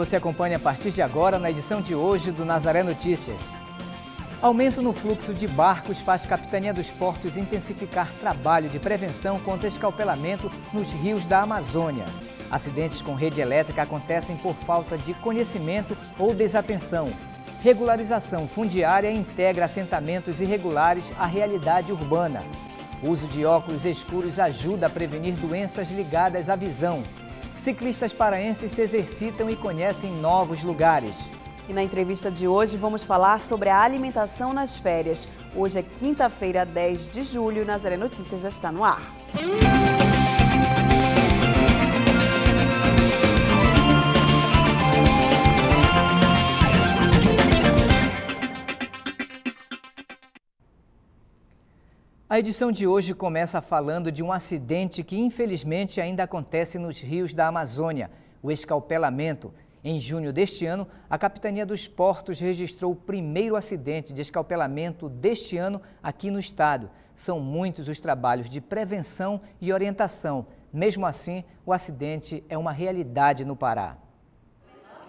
Você acompanha a partir de agora na edição de hoje do Nazaré Notícias. Aumento no fluxo de barcos faz Capitania dos Portos intensificar trabalho de prevenção contra escalpelamento nos rios da Amazônia. Acidentes com rede elétrica acontecem por falta de conhecimento ou desatenção. Regularização fundiária integra assentamentos irregulares à realidade urbana. O uso de óculos escuros ajuda a prevenir doenças ligadas à visão. Ciclistas paraenses se exercitam e conhecem novos lugares. E na entrevista de hoje vamos falar sobre a alimentação nas férias. Hoje é quinta-feira, 10 de julho, Nazaré Notícias já está no ar. A edição de hoje começa falando de um acidente que infelizmente ainda acontece nos rios da Amazônia, o escalpelamento. Em junho deste ano, a Capitania dos Portos registrou o primeiro acidente de escalpelamento deste ano aqui no estado. São muitos os trabalhos de prevenção e orientação. Mesmo assim, o acidente é uma realidade no Pará.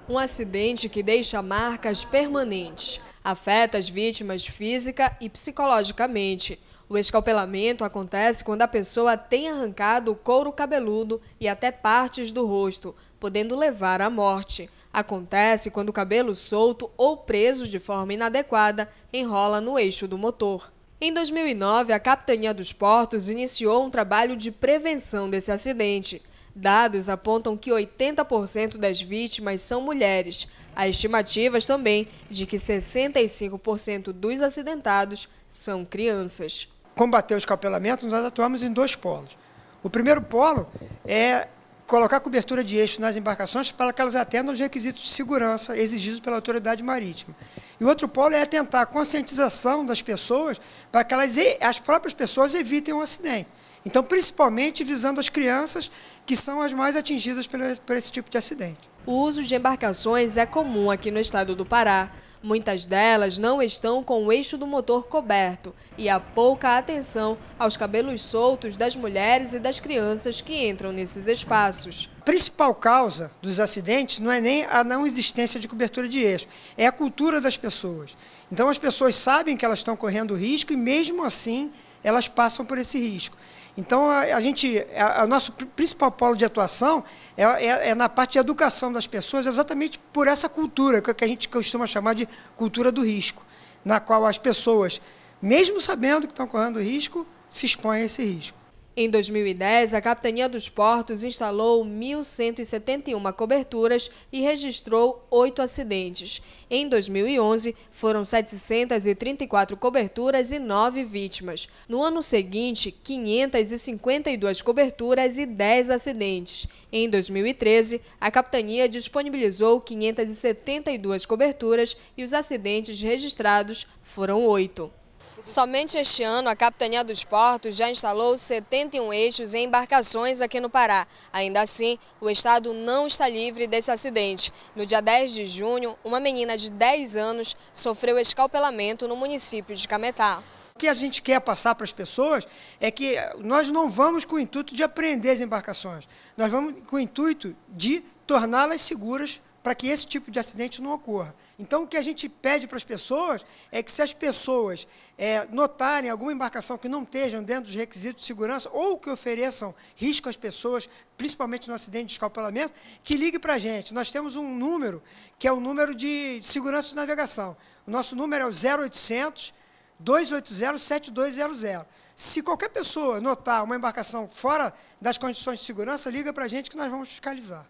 Um acidente que deixa marcas permanentes, afeta as vítimas física e psicologicamente. O escalpelamento acontece quando a pessoa tem arrancado o couro cabeludo e até partes do rosto, podendo levar à morte. Acontece quando o cabelo solto ou preso de forma inadequada enrola no eixo do motor. Em 2009, a Capitania dos Portos iniciou um trabalho de prevenção desse acidente. Dados apontam que 80% das vítimas são mulheres. Há estimativas também de que 65% dos acidentados são crianças combater o escapelamento, nós atuamos em dois polos. O primeiro polo é colocar cobertura de eixo nas embarcações para que elas atendam os requisitos de segurança exigidos pela autoridade marítima. E o outro polo é tentar a conscientização das pessoas para que elas, as próprias pessoas evitem um acidente. Então, principalmente visando as crianças, que são as mais atingidas por esse tipo de acidente. O uso de embarcações é comum aqui no estado do Pará. Muitas delas não estão com o eixo do motor coberto e há pouca atenção aos cabelos soltos das mulheres e das crianças que entram nesses espaços. A principal causa dos acidentes não é nem a não existência de cobertura de eixo, é a cultura das pessoas. Então as pessoas sabem que elas estão correndo risco e mesmo assim elas passam por esse risco. Então, a, a gente, o nosso principal polo de atuação é, é, é, na parte de educação das pessoas, exatamente por essa cultura, que a gente costuma chamar de cultura do risco, na qual as pessoas, mesmo sabendo que estão correndo risco, se expõem a esse risco. Em 2010, a Capitania dos Portos instalou 1.171 coberturas e registrou oito acidentes. Em 2011, foram 734 coberturas e nove vítimas. No ano seguinte, 552 coberturas e 10 acidentes. Em 2013, a Capitania disponibilizou 572 coberturas e os acidentes registrados foram oito. Somente este ano, a Capitania dos Portos já instalou 71 eixos em embarcações aqui no Pará. Ainda assim, o estado não está livre desse acidente. No dia 10 de junho, uma menina de 10 anos sofreu escalpelamento no município de Cametá. O que a gente quer passar para as pessoas é que nós não vamos com o intuito de aprender as embarcações. Nós vamos com o intuito de torná-las seguras para que esse tipo de acidente não ocorra. Então, o que a gente pede para as pessoas é que, se as pessoas é, notarem alguma embarcação que não estejam dentro dos requisitos de segurança ou que ofereçam risco às pessoas, principalmente no acidente de escapelamento, que ligue para a gente. Nós temos um número que é o número de segurança de navegação. O nosso número é o 0800 280 7200. Se qualquer pessoa notar uma embarcação fora das condições de segurança, liga para a gente que nós vamos fiscalizar.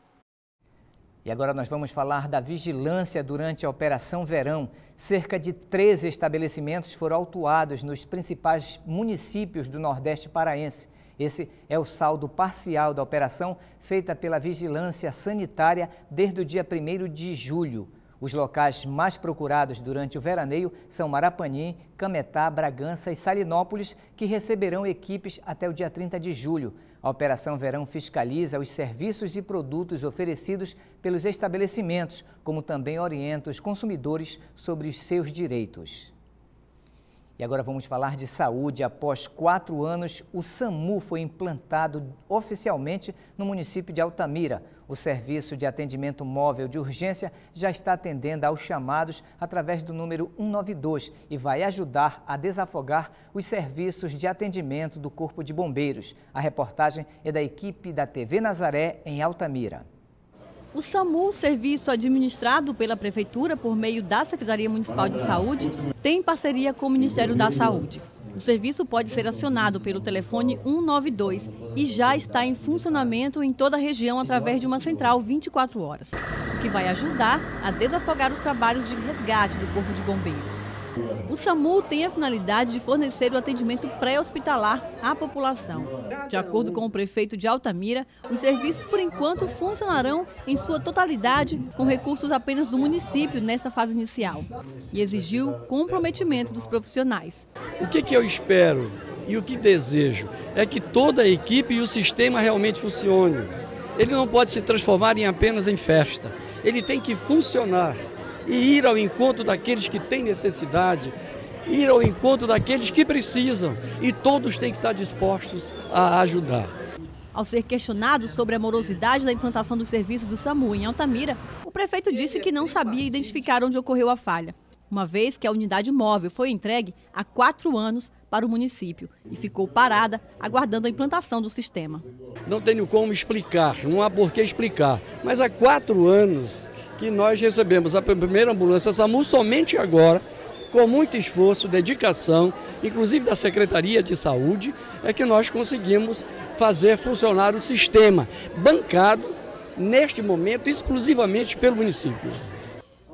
E agora nós vamos falar da vigilância durante a Operação Verão. Cerca de 13 estabelecimentos foram autuados nos principais municípios do Nordeste paraense. Esse é o saldo parcial da operação feita pela Vigilância Sanitária desde o dia 1 de julho. Os locais mais procurados durante o veraneio são Marapanim, Cametá, Bragança e Salinópolis, que receberão equipes até o dia 30 de julho. A Operação Verão fiscaliza os serviços e produtos oferecidos pelos estabelecimentos, como também orienta os consumidores sobre os seus direitos. E agora vamos falar de saúde. Após quatro anos, o SAMU foi implantado oficialmente no município de Altamira. O serviço de atendimento móvel de urgência já está atendendo aos chamados através do número 192 e vai ajudar a desafogar os serviços de atendimento do Corpo de Bombeiros. A reportagem é da equipe da TV Nazaré em Altamira. O SAMU, serviço administrado pela Prefeitura por meio da Secretaria Municipal de Saúde, tem parceria com o Ministério da Saúde. O serviço pode ser acionado pelo telefone 192 e já está em funcionamento em toda a região através de uma central 24 horas, o que vai ajudar a desafogar os trabalhos de resgate do Corpo de Bombeiros. O SAMU tem a finalidade de fornecer o atendimento pré-hospitalar à população. De acordo com o prefeito de Altamira, os serviços, por enquanto, funcionarão em sua totalidade com recursos apenas do município nesta fase inicial e exigiu comprometimento dos profissionais. O que, que eu espero e o que desejo é que toda a equipe e o sistema realmente funcione. Ele não pode se transformar em apenas em festa. Ele tem que funcionar e ir ao encontro daqueles que têm necessidade, ir ao encontro daqueles que precisam e todos têm que estar dispostos a ajudar. Ao ser questionado sobre a morosidade da implantação dos serviços do SAMU em Altamira, o prefeito disse que não sabia identificar onde ocorreu a falha, uma vez que a unidade móvel foi entregue há quatro anos para o município e ficou parada aguardando a implantação do sistema. Não tenho como explicar, não há por que explicar, mas há quatro anos que nós recebemos a primeira ambulância SAMU somente agora, com muito esforço, dedicação, inclusive da Secretaria de Saúde, é que nós conseguimos fazer funcionar o sistema bancado, neste momento, exclusivamente pelo município.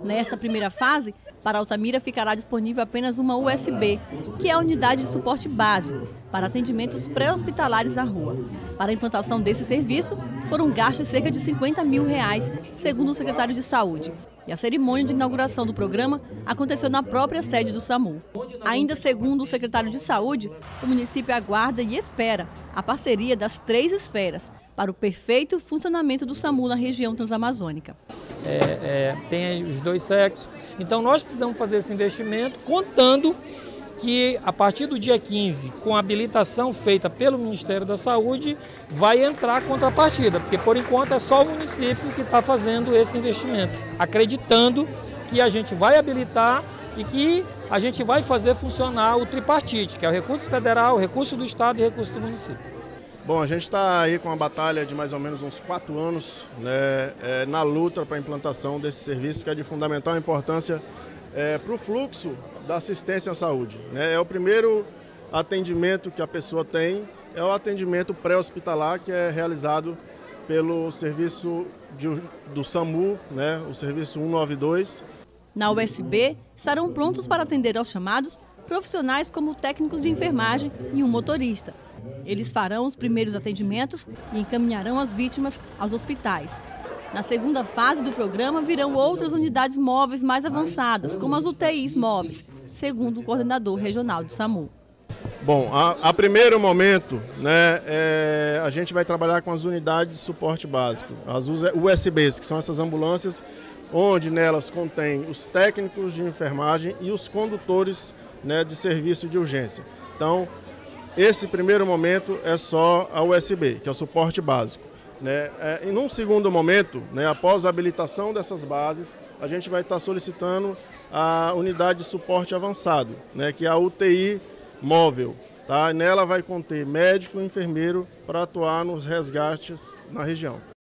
Nesta primeira fase, para Altamira ficará disponível apenas uma USB, que é a unidade de suporte básico para atendimentos pré-hospitalares na rua. Para a implantação desse serviço, foram gastos cerca de 50 mil reais, segundo o secretário de Saúde. E a cerimônia de inauguração do programa aconteceu na própria sede do SAMU. Ainda segundo o secretário de Saúde, o município aguarda e espera a parceria das três esferas para o perfeito funcionamento do SAMU na região transamazônica é, é, tem os dois sexos. Então nós precisamos fazer esse investimento contando que a partir do dia 15, com a habilitação feita pelo Ministério da Saúde, vai entrar a contrapartida, porque por enquanto é só o município que está fazendo esse investimento, acreditando que a gente vai habilitar e que a gente vai fazer funcionar o tripartite, que é o recurso federal, o recurso do Estado e o recurso do município. Bom, a gente está aí com uma batalha de mais ou menos uns quatro anos né, é, na luta para a implantação desse serviço, que é de fundamental importância é, para o fluxo da assistência à saúde. Né? É o primeiro atendimento que a pessoa tem, é o atendimento pré-hospitalar que é realizado pelo serviço de, do SAMU, né, o serviço 192. Na USB, estarão prontos para atender aos chamados profissionais como técnicos de enfermagem e um motorista. Eles farão os primeiros atendimentos e encaminharão as vítimas aos hospitais. Na segunda fase do programa virão outras unidades móveis mais avançadas, como as UTIs móveis, segundo o coordenador regional do SAMU. Bom, a, a primeiro momento, né, é, a gente vai trabalhar com as unidades de suporte básico, as USBs, que são essas ambulâncias, onde nelas contém os técnicos de enfermagem e os condutores né, de serviço de urgência. Então, esse primeiro momento é só a USB, que é o suporte básico. Né? É, e num segundo momento, né, após a habilitação dessas bases, a gente vai estar solicitando a unidade de suporte avançado, né, que é a UTI móvel. Tá? Nela vai conter médico e enfermeiro para atuar nos resgates na região.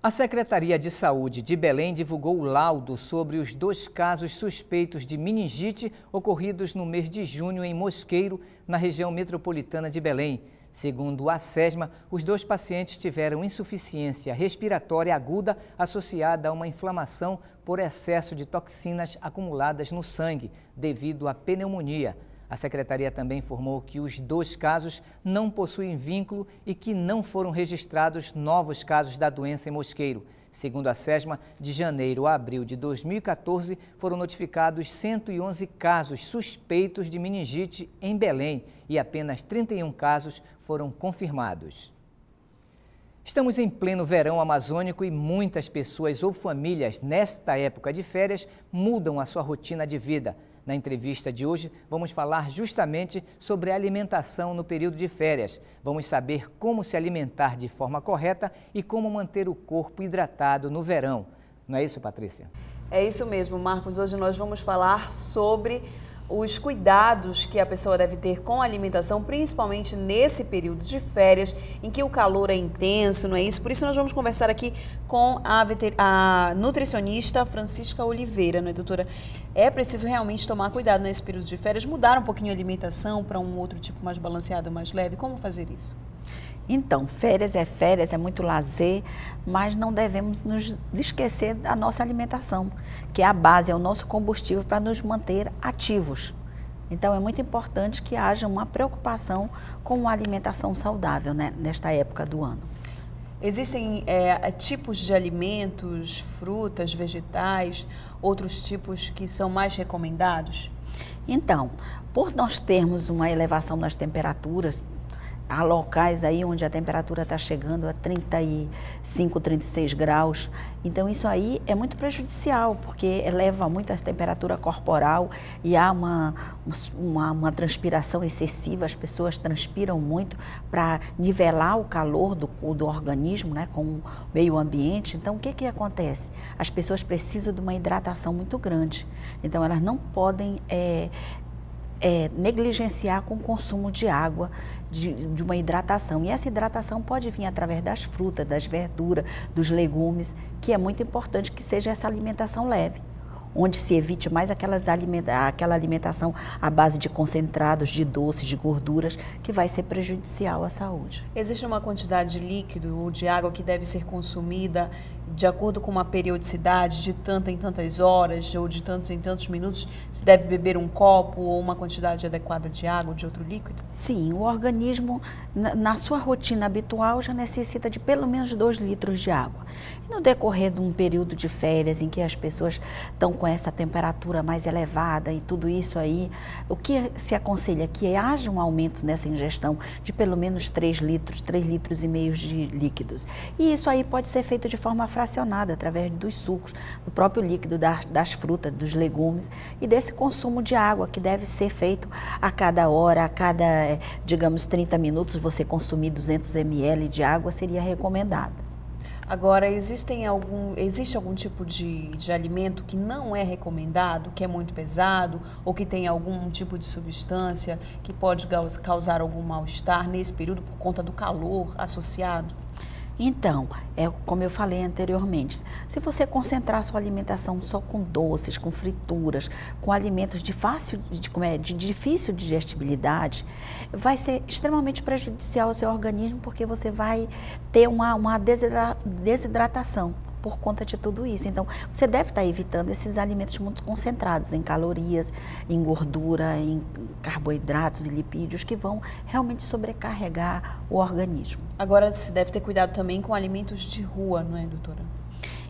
A Secretaria de Saúde de Belém divulgou o laudo sobre os dois casos suspeitos de meningite ocorridos no mês de junho em Mosqueiro, na região metropolitana de Belém. Segundo a SESMA, os dois pacientes tiveram insuficiência respiratória aguda associada a uma inflamação por excesso de toxinas acumuladas no sangue devido à pneumonia. A secretaria também informou que os dois casos não possuem vínculo e que não foram registrados novos casos da doença em Mosqueiro. Segundo a SESMA, de janeiro a abril de 2014 foram notificados 111 casos suspeitos de meningite em Belém e apenas 31 casos foram confirmados. Estamos em pleno verão amazônico e muitas pessoas ou famílias, nesta época de férias, mudam a sua rotina de vida. Na entrevista de hoje, vamos falar justamente sobre alimentação no período de férias. Vamos saber como se alimentar de forma correta e como manter o corpo hidratado no verão. Não é isso, Patrícia? É isso mesmo, Marcos. Hoje nós vamos falar sobre os cuidados que a pessoa deve ter com a alimentação, principalmente nesse período de férias, em que o calor é intenso, não é isso? Por isso nós vamos conversar aqui com a, a nutricionista Francisca Oliveira, não é, doutora? É preciso realmente tomar cuidado nesse período de férias, mudar um pouquinho a alimentação para um outro tipo mais balanceado, mais leve. Como fazer isso? Então, férias é férias, é muito lazer, mas não devemos nos esquecer da nossa alimentação, que é a base, é o nosso combustível para nos manter ativos. Então, é muito importante que haja uma preocupação com a alimentação saudável né, nesta época do ano. Existem é, tipos de alimentos, frutas, vegetais, outros tipos que são mais recomendados? Então, por nós termos uma elevação nas temperaturas, Há locais aí onde a temperatura está chegando a 35, 36 graus. Então, isso aí é muito prejudicial, porque eleva muito a temperatura corporal e há uma, uma, uma transpiração excessiva. As pessoas transpiram muito para nivelar o calor do, do organismo né, com o meio ambiente. Então, o que, que acontece? As pessoas precisam de uma hidratação muito grande. Então, elas não podem é, é, negligenciar com o consumo de água, de, de, uma hidratação. E essa hidratação pode vir através das frutas, das verduras, dos legumes, que é muito importante que seja essa alimentação leve onde se evite mais aquelas alimenta aquela alimentação à base de concentrados, de doces, de gorduras, que vai ser prejudicial à saúde. Existe uma quantidade de líquido ou de água que deve ser consumida de acordo com uma periodicidade de tanta em tantas horas ou de tantos em tantos minutos, se deve beber um copo ou uma quantidade adequada de água ou de outro líquido? Sim, o organismo, na, na sua rotina habitual, já necessita de pelo menos 2 litros de água. E no decorrer de um período de férias em que as pessoas estão com essa temperatura mais elevada e tudo isso aí, o que se aconselha é que haja um aumento nessa ingestão de pelo menos 3 litros, 3 litros e meio de líquidos. E isso aí pode ser feito de forma fracionada, através dos sucos, do próprio líquido das, das frutas, dos legumes e desse consumo de água que deve ser feito a cada hora, a cada, eh, digamos, 30 minutos, você consumir 200 ml de água seria recomendado. Agora, existem algum, existe algum tipo de, de alimento que não é recomendado, que é muito pesado, ou que tem algum tipo de substância que pode causar algum mal-estar nesse período por conta do calor associado? Então, é como eu falei anteriormente, se você concentrar sua alimentação só com doces, com frituras, com alimentos de fácil, de, é, de difícil digestibilidade, vai ser extremamente prejudicial ao seu organismo, porque você vai ter uma, uma desidratação por conta de tudo isso. Então, você deve estar evitando esses alimentos muito concentrados em calorias, em gordura, em carboidratos e lipídios que vão realmente sobrecarregar o organismo. Agora, se deve ter cuidado também com alimentos de rua, não é, doutora?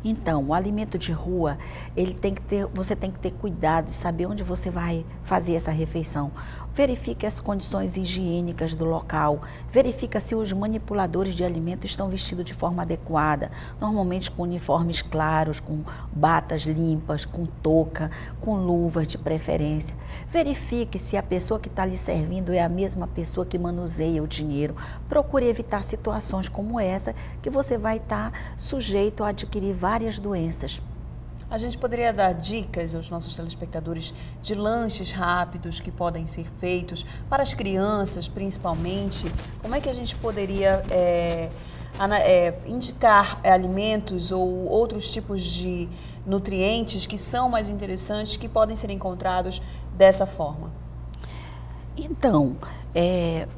Então, o alimento de rua, ele tem que ter, você tem que ter cuidado de saber onde você vai fazer essa refeição. Verifique as condições higiênicas do local, verifique se os manipuladores de alimento estão vestidos de forma adequada, normalmente com uniformes claros, com batas limpas, com touca, com luvas de preferência. Verifique se a pessoa que está lhe servindo é a mesma pessoa que manuseia o dinheiro. Procure evitar situações como essa, que você vai estar tá sujeito a adquirir várias doenças. A gente poderia dar dicas aos nossos telespectadores de lanches rápidos que podem ser feitos para as crianças, principalmente. Como é que a gente poderia é, é, indicar alimentos ou outros tipos de nutrientes que são mais interessantes que podem ser encontrados dessa forma? Então, é,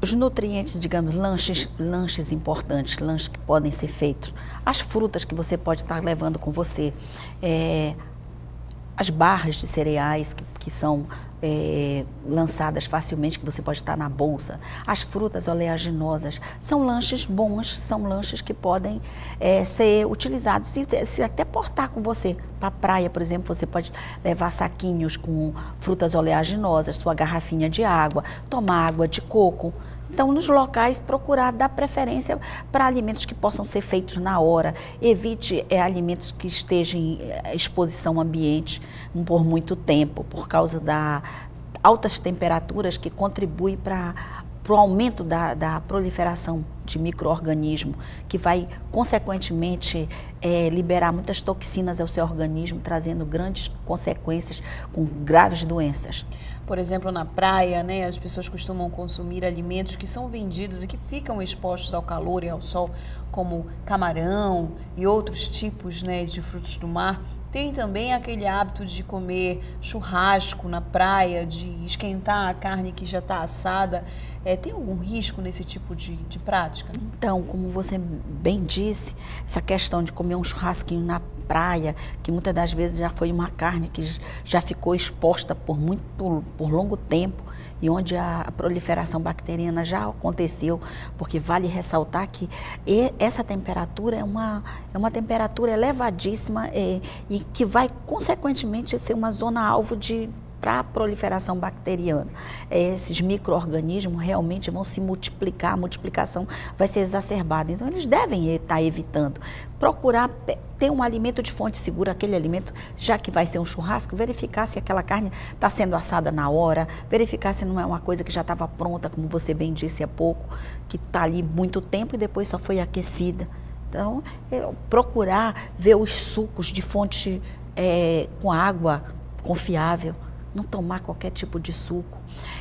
os nutrientes, digamos, lanches, lanches importantes, lanches que podem ser feitos, as frutas que você pode estar levando com você, é, as barras de cereais que, que são é, lançadas facilmente, que você pode estar na bolsa, as frutas oleaginosas, são lanches bons, são lanches que podem é, ser utilizados. E se até portar com você para a praia, por exemplo, você pode levar saquinhos com frutas oleaginosas, sua garrafinha de água, tomar água de coco. Então, nos locais, procurar dar preferência para alimentos que possam ser feitos na hora. Evite é, alimentos que estejam em é, exposição ambiente por muito tempo, por causa da altas temperaturas que contribuem para para o aumento da, da, proliferação de micro-organismo, que vai, consequentemente, é, liberar muitas toxinas ao seu organismo, trazendo grandes consequências com graves doenças. Por exemplo, na praia, né, as pessoas costumam consumir alimentos que são vendidos e que ficam expostos ao calor e ao sol, como camarão e outros tipos né, de frutos do mar. Tem também aquele hábito de comer churrasco na praia, de esquentar a carne que já está assada. É, tem algum risco nesse tipo de, de prática? Então, como você bem disse, essa questão de comer um churrasquinho na praia, que muitas das vezes já foi uma carne que já ficou exposta por muito por, longo tempo e onde a proliferação bacteriana já aconteceu, porque vale ressaltar que essa temperatura é uma, é uma temperatura elevadíssima é, e que vai, consequentemente, ser uma zona alvo de para a proliferação bacteriana. Esses micro-organismos realmente vão se multiplicar, a multiplicação vai ser exacerbada. Então, eles devem estar evitando. Procurar ter um alimento de fonte segura, aquele alimento, já que vai ser um churrasco, verificar se aquela carne está sendo assada na hora, verificar se não é uma coisa que já estava pronta, como você bem disse há pouco, que está ali muito tempo e depois só foi aquecida. Então, é, procurar ver os sucos de fonte é, com água confiável não tomar qualquer tipo de suco.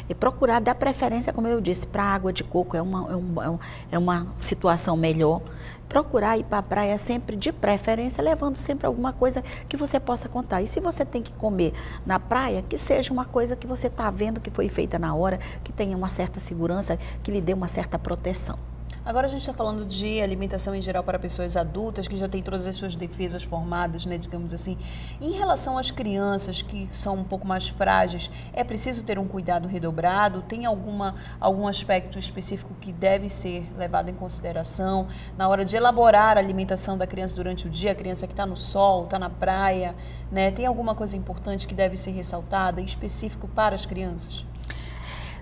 E procurar dar preferência, como eu disse, para água de coco, é uma, é, um, é uma situação melhor. Procurar ir para a praia sempre de preferência, levando sempre alguma coisa que você possa contar. E se você tem que comer na praia, que seja uma coisa que você está vendo que foi feita na hora, que tenha uma certa segurança, que lhe dê uma certa proteção. Agora a gente está falando de alimentação em geral para pessoas adultas que já têm todas as suas defesas formadas, né, digamos assim. Em relação às crianças que são um pouco mais frágeis, é preciso ter um cuidado redobrado? Tem alguma, algum aspecto específico que deve ser levado em consideração na hora de elaborar a alimentação da criança durante o dia? A criança que está no sol, está na praia, né? Tem alguma coisa importante que deve ser ressaltada, específico para as crianças?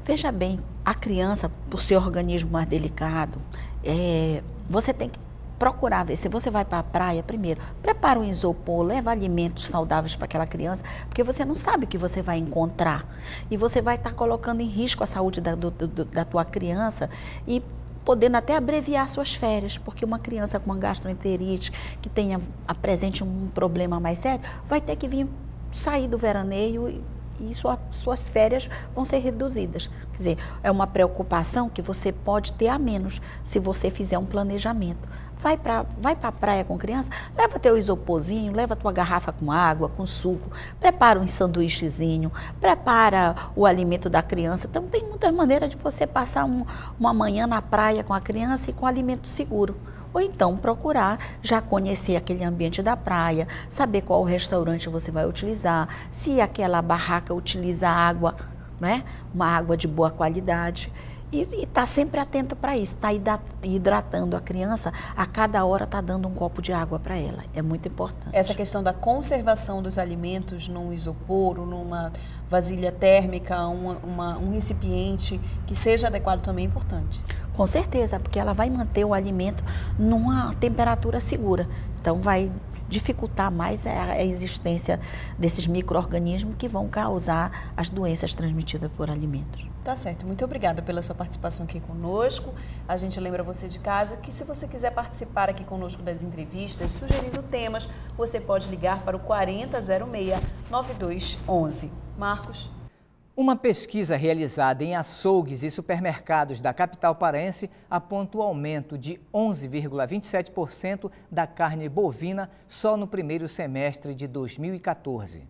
Veja bem, a criança, por ser organismo mais delicado, é, você tem que procurar ver. Se você vai para a praia primeiro, prepara um isopor, leva alimentos saudáveis para aquela criança, porque você não sabe o que você vai encontrar. E você vai estar tá colocando em risco a saúde da, do, do, da tua criança e podendo até abreviar suas férias, porque uma criança com uma gastroenterite que tenha apresente um problema mais sério vai ter que vir sair do veraneio e sua, suas férias vão ser reduzidas. Quer dizer, é uma preocupação que você pode ter a menos se você fizer um planejamento. Vai para vai a praia com criança, leva teu isoporzinho, leva tua garrafa com água, com suco, prepara um sanduíchezinho, prepara o alimento da criança. Então, tem muitas maneiras de você passar um, uma manhã na praia com a criança e com alimento seguro ou então procurar já conhecer aquele ambiente da praia, saber qual restaurante você vai utilizar, se aquela barraca utiliza água, né? uma água de boa qualidade. E estar tá sempre atento para isso, está hidratando a criança, a cada hora está dando um copo de água para ela. É muito importante. Essa questão da conservação dos alimentos num isopor, numa vasilha térmica, uma, uma, um recipiente que seja adequado também é importante. Com certeza, porque ela vai manter o alimento numa temperatura segura. Então, vai dificultar mais a existência desses micro-organismos que vão causar as doenças transmitidas por alimentos. Tá certo. Muito obrigada pela sua participação aqui conosco. A gente lembra você de casa que se você quiser participar aqui conosco das entrevistas, sugerindo temas, você pode ligar para o 4006 9211. Marcos. Uma pesquisa realizada em açougues e supermercados da capital paraense aponta o aumento de 11,27% da carne bovina só no primeiro semestre de 2014.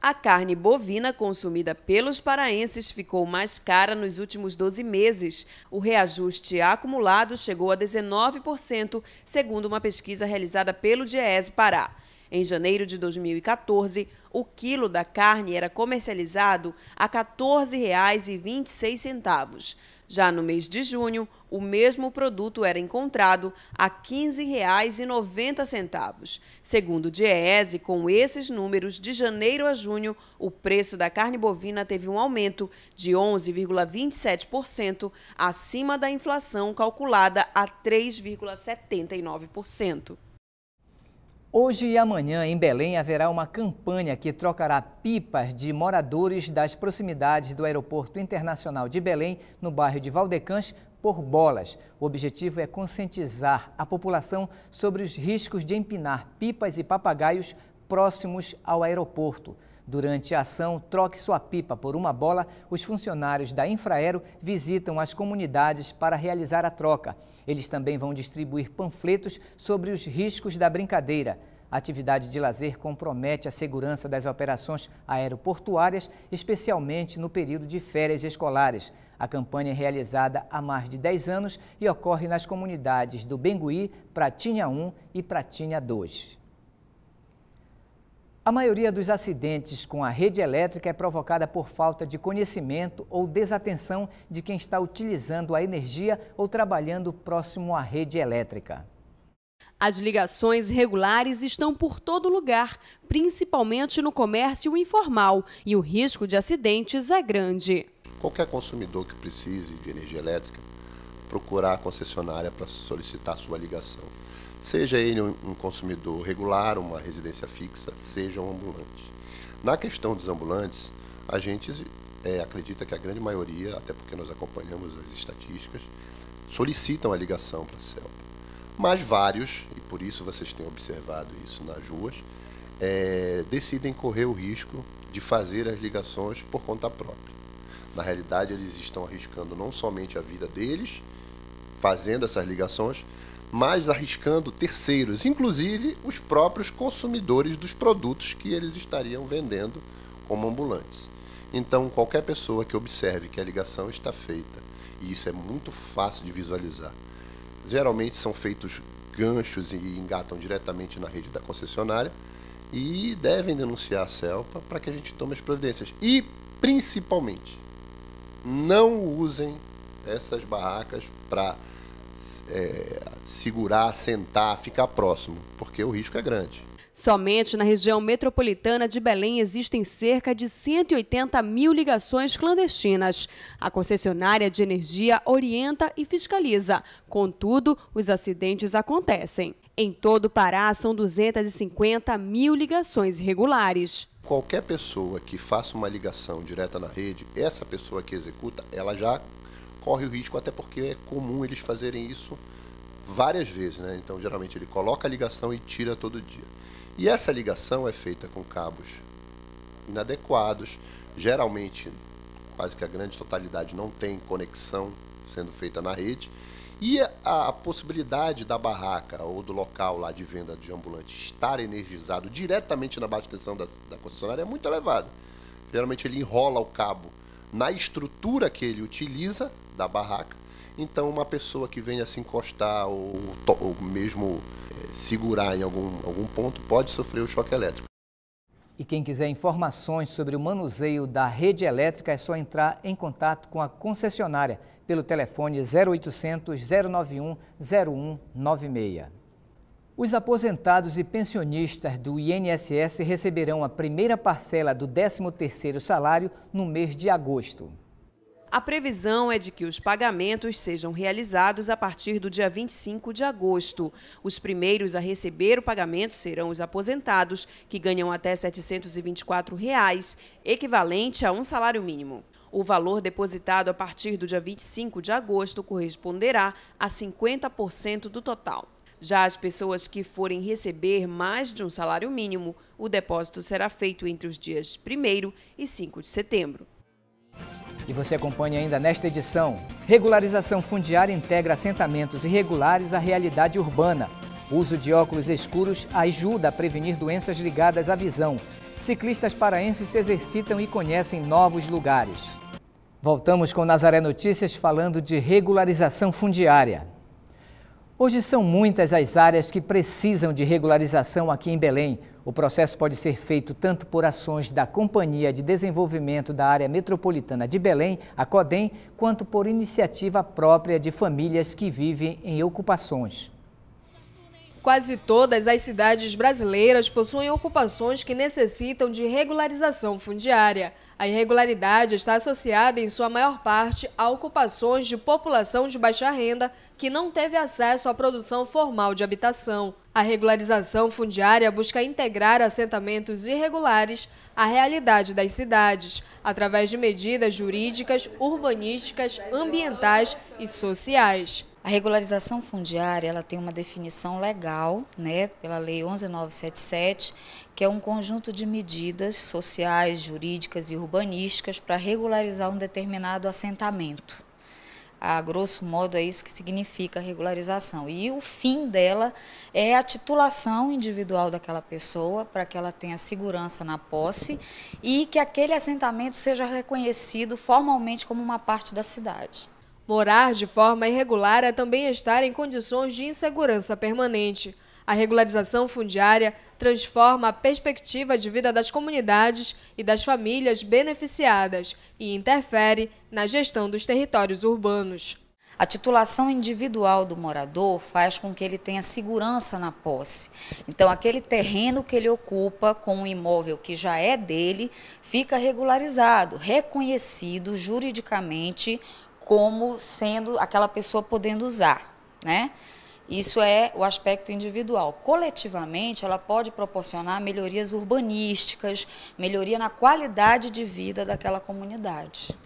A carne bovina consumida pelos paraenses ficou mais cara nos últimos 12 meses. O reajuste acumulado chegou a 19%, segundo uma pesquisa realizada pelo DIES Pará. Em janeiro de 2014, o quilo da carne era comercializado a R$ 14,26. Já no mês de junho, o mesmo produto era encontrado a R$ 15,90. Segundo o DIEESE, com esses números, de janeiro a junho, o preço da carne bovina teve um aumento de 11,27%, acima da inflação calculada a 3,79%. Hoje e amanhã, em Belém, haverá uma campanha que trocará pipas de moradores das proximidades do Aeroporto Internacional de Belém, no bairro de Valdecães, por bolas. O objetivo é conscientizar a população sobre os riscos de empinar pipas e papagaios próximos ao aeroporto. Durante a ação Troque Sua Pipa por uma Bola, os funcionários da Infraero visitam as comunidades para realizar a troca. Eles também vão distribuir panfletos sobre os riscos da brincadeira. A atividade de lazer compromete a segurança das operações aeroportuárias, especialmente no período de férias escolares. A campanha é realizada há mais de 10 anos e ocorre nas comunidades do Bengui, Pratinha 1 e Pratinha 2. A maioria dos acidentes com a rede elétrica é provocada por falta de conhecimento ou desatenção de quem está utilizando a energia ou trabalhando próximo à rede elétrica. As ligações regulares estão por todo lugar, principalmente no comércio informal, e o risco de acidentes é grande. Qualquer consumidor que precise de energia elétrica, procurar a concessionária para solicitar sua ligação seja ele um consumidor regular, uma residência fixa, seja um ambulante. Na questão dos ambulantes, a gente é, acredita que a grande maioria, até porque nós acompanhamos as estatísticas, solicitam a ligação para a CELPA. Mas vários, e por isso vocês têm observado isso nas ruas, é, decidem correr o risco de fazer as ligações por conta própria. Na realidade, eles estão arriscando não somente a vida deles, fazendo essas ligações, mas arriscando terceiros, inclusive os próprios consumidores dos produtos que eles estariam vendendo como ambulantes. Então, qualquer pessoa que observe que a ligação está feita, e isso é muito fácil de visualizar, geralmente são feitos ganchos e engatam diretamente na rede da concessionária e devem denunciar a CELPA para que a gente tome as providências. E, principalmente, não usem essas barracas para é, segurar, sentar, ficar próximo, porque o risco é grande. Somente na região metropolitana de Belém existem cerca de 180 mil ligações clandestinas. A concessionária de energia orienta e fiscaliza. Contudo, os acidentes acontecem. Em todo o Pará, são 250 mil ligações irregulares. Qualquer pessoa que faça uma ligação direta na rede, essa pessoa que executa, ela já corre o risco, até porque é comum eles fazerem isso várias vezes, né? Então, geralmente ele coloca a ligação e tira todo dia. E essa ligação é feita com cabos inadequados, geralmente quase que a grande totalidade não tem conexão sendo feita na rede. E a, possibilidade da barraca ou do local lá de venda de ambulante estar energizado diretamente na baixa tensão da, da concessionária é muito elevada. Geralmente ele enrola o cabo na estrutura que ele utiliza da barraca. Então, uma pessoa que venha se encostar ou, ou mesmo é, segurar em algum, algum ponto pode sofrer o choque elétrico. E quem quiser informações sobre o manuseio da rede elétrica é só entrar em contato com a concessionária pelo telefone 0800 091 0196. Os aposentados e pensionistas do INSS receberão a primeira parcela do 13º salário no mês de agosto. A previsão é de que os pagamentos sejam realizados a partir do dia 25 de agosto. Os primeiros a receber o pagamento serão os aposentados, que ganham até 724 reais, equivalente a um salário mínimo. O valor depositado a partir do dia 25 de agosto corresponderá a 50% do total. Já as pessoas que forem receber mais de um salário mínimo, o depósito será feito entre os dias 1 e 5 de setembro. E você acompanha ainda nesta edição. Regularização fundiária integra assentamentos irregulares à realidade urbana. O uso de óculos escuros ajuda a prevenir doenças ligadas à visão. Ciclistas paraenses se exercitam e conhecem novos lugares. Voltamos com Nazaré Notícias falando de regularização fundiária. Hoje são muitas as áreas que precisam de regularização aqui em Belém. O processo pode ser feito tanto por ações da Companhia de Desenvolvimento da Área Metropolitana de Belém, a CODEM, quanto por iniciativa própria de famílias que vivem em ocupações. Quase todas as cidades brasileiras possuem ocupações que necessitam de regularização fundiária. A irregularidade está associada, em sua maior parte, a ocupações de população de baixa renda que não teve acesso à produção formal de habitação. A regularização fundiária busca integrar assentamentos irregulares à realidade das cidades, através de medidas jurídicas, urbanísticas, ambientais e sociais. A regularização fundiária ela tem uma definição legal, né, pela Lei 11977, que é um conjunto de medidas sociais, jurídicas e urbanísticas para regularizar um determinado assentamento. A grosso modo é isso que significa a regularização. E o fim dela é a titulação individual daquela pessoa para que ela tenha segurança na posse e que aquele assentamento seja reconhecido formalmente como uma parte da cidade. Morar de forma irregular é também estar em condições de insegurança permanente. A regularização fundiária transforma a perspectiva de vida das comunidades e das famílias beneficiadas e interfere na gestão dos territórios urbanos. A titulação individual do morador faz com que ele tenha segurança na posse. Então, aquele terreno que ele ocupa com um imóvel que já é dele fica regularizado, reconhecido juridicamente como sendo aquela pessoa podendo usar, né? Isso é o aspecto individual. Coletivamente, ela pode proporcionar melhorias urbanísticas, melhoria na qualidade de vida daquela comunidade.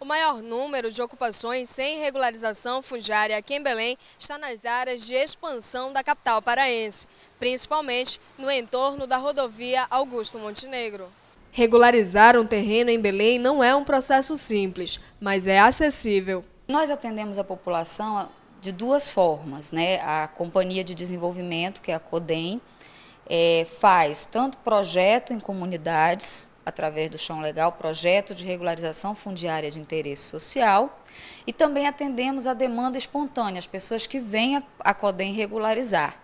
O maior número de ocupações sem regularização fundiária aqui em Belém está nas áreas de expansão da capital paraense, principalmente no entorno da rodovia Augusto Montenegro. Regularizar um terreno em Belém não é um processo simples, mas é acessível. Nós atendemos a população de duas formas, né? A Companhia de Desenvolvimento, que é a CODEM, é, faz tanto projeto em comunidades, através do Chão Legal, projeto de regularização fundiária de interesse social, e também atendemos a demanda espontânea, as pessoas que vêm a, CODEM regularizar.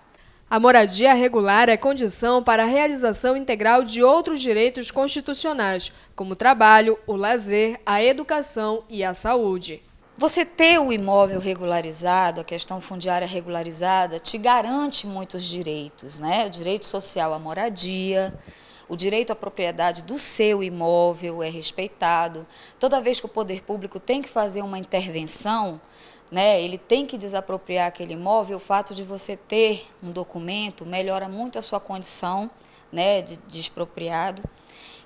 A moradia regular é condição para a realização integral de outros direitos constitucionais, como o trabalho, o lazer, a educação e a saúde. Você ter o imóvel regularizado, a questão fundiária regularizada, te garante muitos direitos, né? O direito social à moradia, o direito à propriedade do seu imóvel é respeitado. Toda vez que o poder público tem que fazer uma intervenção, né, ele tem que desapropriar aquele imóvel, o fato de você ter um documento melhora muito a sua condição né, de, expropriado.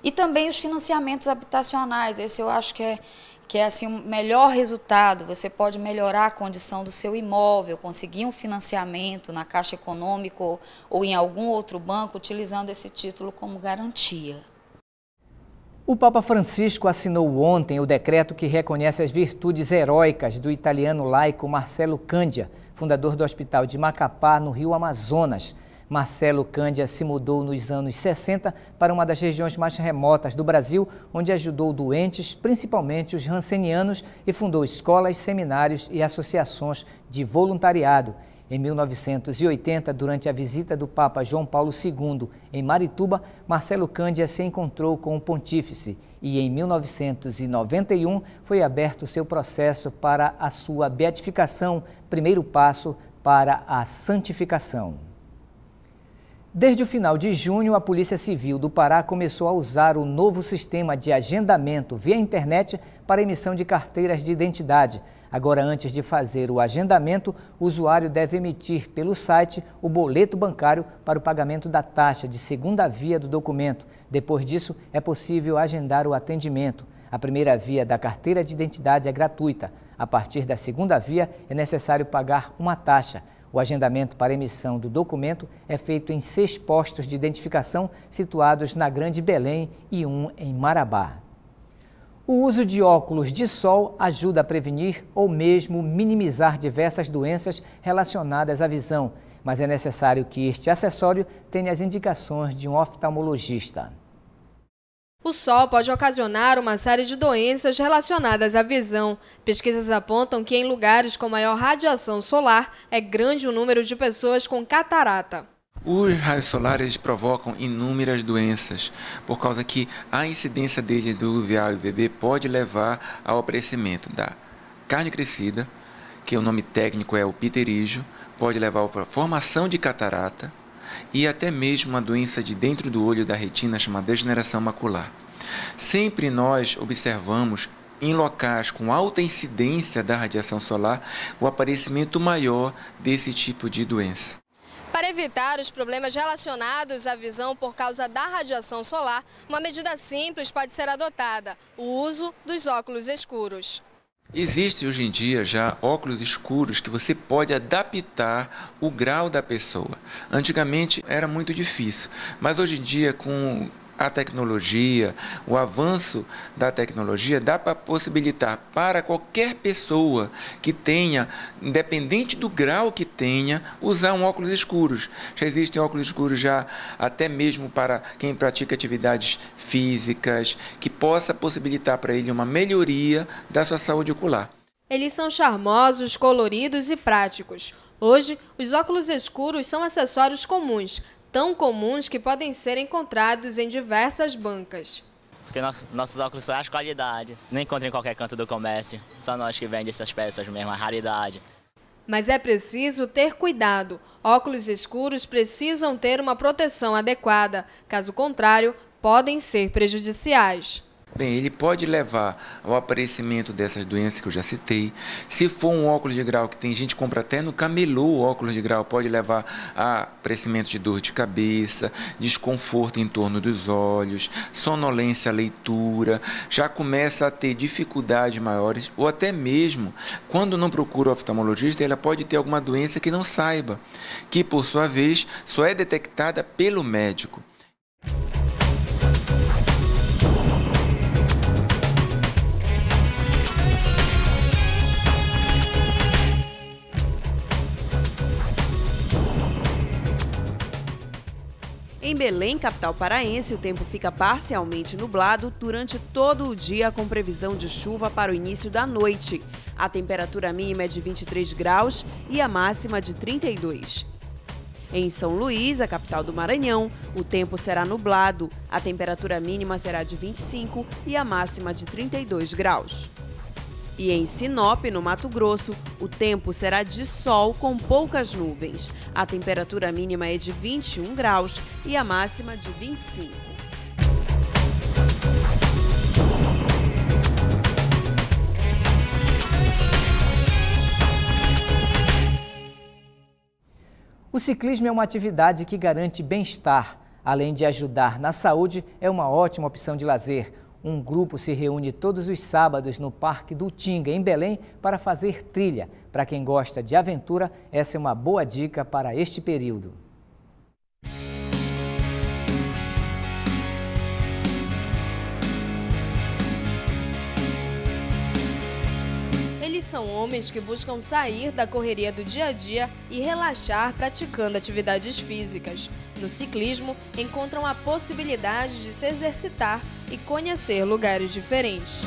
E também os financiamentos habitacionais, esse eu acho que é, que é assim, o melhor resultado. Você pode melhorar a condição do seu imóvel, conseguir um financiamento na Caixa Econômica ou, ou em algum outro banco, utilizando esse título como garantia. O Papa Francisco assinou ontem o decreto que reconhece as virtudes heróicas do italiano laico Marcelo Cândia, fundador do Hospital de Macapá, no Rio Amazonas. Marcelo Cândia se mudou nos anos 60 para uma das regiões mais remotas do Brasil, onde ajudou doentes, principalmente os rancenianos, e fundou escolas, seminários e associações de voluntariado. Em 1980, durante a visita do Papa João Paulo II em Marituba, Marcelo Cândia se encontrou com o pontífice e em 1991 foi aberto seu processo para a sua beatificação, primeiro passo para a santificação. Desde o final de junho, a Polícia Civil do Pará começou a usar o novo sistema de agendamento via internet para emissão de carteiras de identidade. Agora, antes de fazer o agendamento, o usuário deve emitir pelo site o boleto bancário para o pagamento da taxa de segunda via do documento. Depois disso, é possível agendar o atendimento. A primeira via da carteira de identidade é gratuita. A partir da segunda via, é necessário pagar uma taxa. O agendamento para emissão do documento é feito em seis postos de identificação situados na Grande Belém e um em Marabá. O uso de óculos de sol ajuda a prevenir ou mesmo minimizar diversas doenças relacionadas à visão, mas é necessário que este acessório tenha as indicações de um oftalmologista. O sol pode ocasionar uma série de doenças relacionadas à visão. Pesquisas apontam que em lugares com maior radiação solar é grande o número de pessoas com catarata. Os raios solares provocam inúmeras doenças, por causa que a incidência dele do UVA e UVB pode levar ao aparecimento da carne crescida, que o nome técnico é o pterígio, pode levar à formação de catarata e até mesmo uma doença de dentro do olho da retina chamada degeneração macular. Sempre nós observamos em locais com alta incidência da radiação solar o aparecimento maior desse tipo de doença. Para evitar os problemas relacionados à visão por causa da radiação solar, uma medida simples pode ser adotada: o uso dos óculos escuros. Existe hoje em dia já óculos escuros que você pode adaptar o grau da pessoa. Antigamente era muito difícil, mas hoje em dia com a tecnologia, o avanço da tecnologia dá para possibilitar para qualquer pessoa que tenha, independente do grau que tenha, usar um óculos escuros. Já existem óculos escuros já até mesmo para quem pratica atividades físicas, que possa possibilitar para ele uma melhoria da sua saúde ocular. Eles são charmosos, coloridos e práticos. Hoje, os óculos escuros são acessórios comuns, tão comuns que podem ser encontrados em diversas bancas. Porque nossos óculos são de qualidade, não encontra em qualquer canto do comércio, só nós que vendemos essas peças mesmo, a raridade. Mas é preciso ter cuidado. Óculos escuros precisam ter uma proteção adequada, caso contrário, podem ser prejudiciais. Bem, ele pode levar ao aparecimento dessas doenças que eu já citei. Se for um óculos de grau, que tem gente que compra até no camelô o óculos de grau, pode levar a aparecimento de dor de cabeça, desconforto em torno dos olhos, sonolência à leitura, já começa a ter dificuldades maiores, ou até mesmo, quando não procura o oftalmologista, ela pode ter alguma doença que não saiba, que por sua vez só é detectada pelo médico. Em Belém, capital paraense, o tempo fica parcialmente nublado durante todo o dia, com previsão de chuva para o início da noite. A temperatura mínima é de 23 graus e a máxima de 32. Em São Luís, a capital do Maranhão, o tempo será nublado. A temperatura mínima será de 25 e a máxima de 32 graus. E em Sinop, no Mato Grosso, o tempo será de sol com poucas nuvens. A temperatura mínima é de 21 graus e a máxima de 25. O ciclismo é uma atividade que garante bem-estar. Além de ajudar na saúde, é uma ótima opção de lazer. Um grupo se reúne todos os sábados no Parque do Tinga, em Belém, para fazer trilha. Para quem gosta de aventura, essa é uma boa dica para este período. Eles são homens que buscam sair da correria do dia a dia e relaxar praticando atividades físicas. No ciclismo, encontram a possibilidade de se exercitar e conhecer lugares diferentes.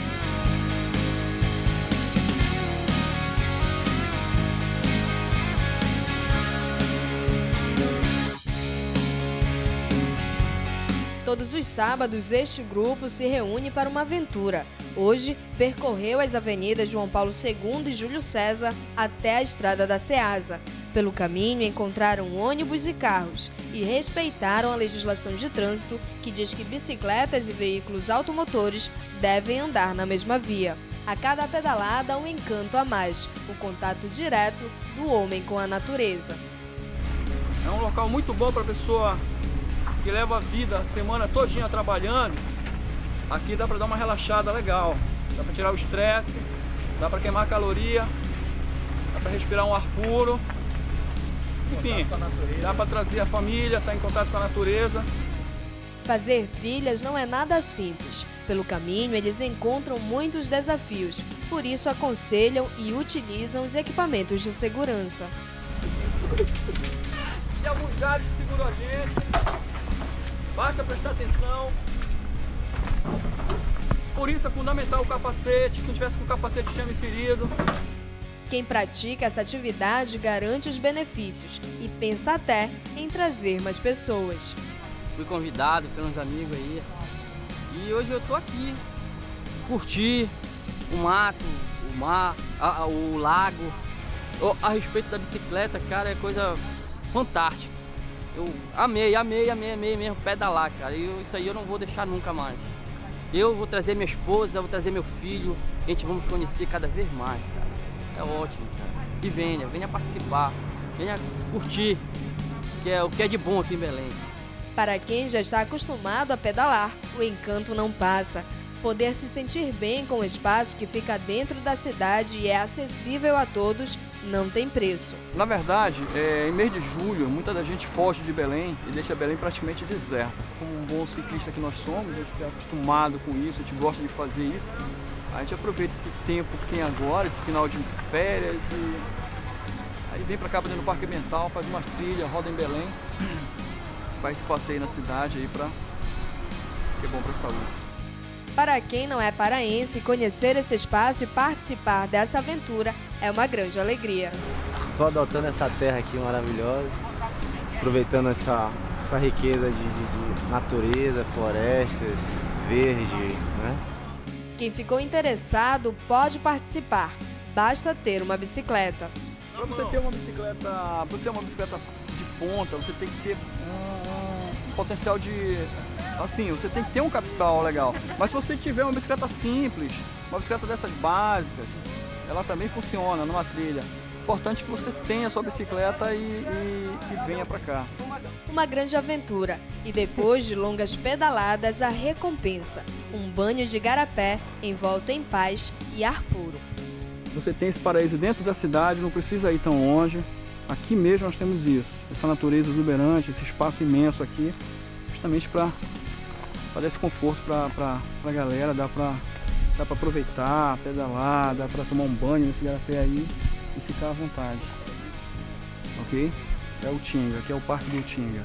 Todos os sábados, este grupo se reúne para uma aventura. Hoje, percorreu as avenidas João Paulo II e Júlio César até a estrada da Ceasa. Pelo caminho, encontraram ônibus e carros e respeitaram a legislação de trânsito que diz que bicicletas e veículos automotores devem andar na mesma via. A cada pedalada, um encanto a mais, o contato direto do homem com a natureza. É um local muito bom para a pessoa que leva a vida a semana todinha trabalhando. Aqui dá para dar uma relaxada legal, dá para tirar o estresse, dá para queimar caloria, dá para respirar um ar puro. Enfim, dá para trazer a família, estar tá em contato com a natureza. Fazer trilhas não é nada simples. Pelo caminho, eles encontram muitos desafios. Por isso, aconselham e utilizam os equipamentos de segurança. Tem alguns galhos que seguram a gente. Basta prestar atenção. Por isso é fundamental o capacete, quem tivesse com o capacete tinha me ferido. Quem pratica essa atividade garante os benefícios e pensa até em trazer mais pessoas. Fui convidado pelos amigos aí e hoje eu tô aqui. Curtir o mato, o mar, a, a, o lago. A respeito da bicicleta, cara, é coisa fantástica. Eu amei, amei, amei, amei mesmo pedalar, cara. E isso aí eu não vou deixar nunca mais. Eu vou trazer minha esposa, vou trazer meu filho. A gente vamos conhecer cada vez mais, cara. É ótimo, cara. E venha, venha participar, venha curtir, que é o que é de bom aqui em Belém. Para quem já está acostumado a pedalar, o encanto não passa. Poder se sentir bem com o espaço que fica dentro da cidade e é acessível a todos não tem preço. Na verdade, é, em mês de julho, muita da gente foge de Belém e deixa Belém praticamente deserta. Como um bom ciclista que nós somos, a gente é acostumado com isso, a gente gosta de fazer isso. A gente aproveita esse tempo que tem agora, esse final de férias e aí vem para cá dentro do Parque Ambiental, faz uma trilha, roda em Belém, faz esse passeio na cidade aí para que é bom para a saúde. Para quem não é paraense, conhecer esse espaço e participar dessa aventura é uma grande alegria. Estou adotando essa terra aqui maravilhosa, aproveitando essa, essa riqueza de, de, de natureza, florestas, verde, né? Quem ficou interessado pode participar, basta ter uma bicicleta. Para você ter uma bicicleta, você ter uma bicicleta de ponta, você tem que ter um, um potencial de assim, você tem que ter um capital legal. Mas se você tiver uma bicicleta simples, uma bicicleta dessas básicas, ela também funciona numa trilha. Importante que você tenha sua bicicleta e, e, e venha para cá. Uma grande aventura e depois de longas pedaladas, a recompensa: um banho de garapé em volta em paz e ar puro. Você tem esse paraíso dentro da cidade, não precisa ir tão longe. Aqui mesmo nós temos isso, essa natureza exuberante, esse espaço imenso aqui, justamente para dar esse conforto para a galera, dá para dá aproveitar, pedalar, dá para tomar um banho nesse garapé aí ficar à vontade. Ok? É o Tinga, aqui é o Parque do Tinga.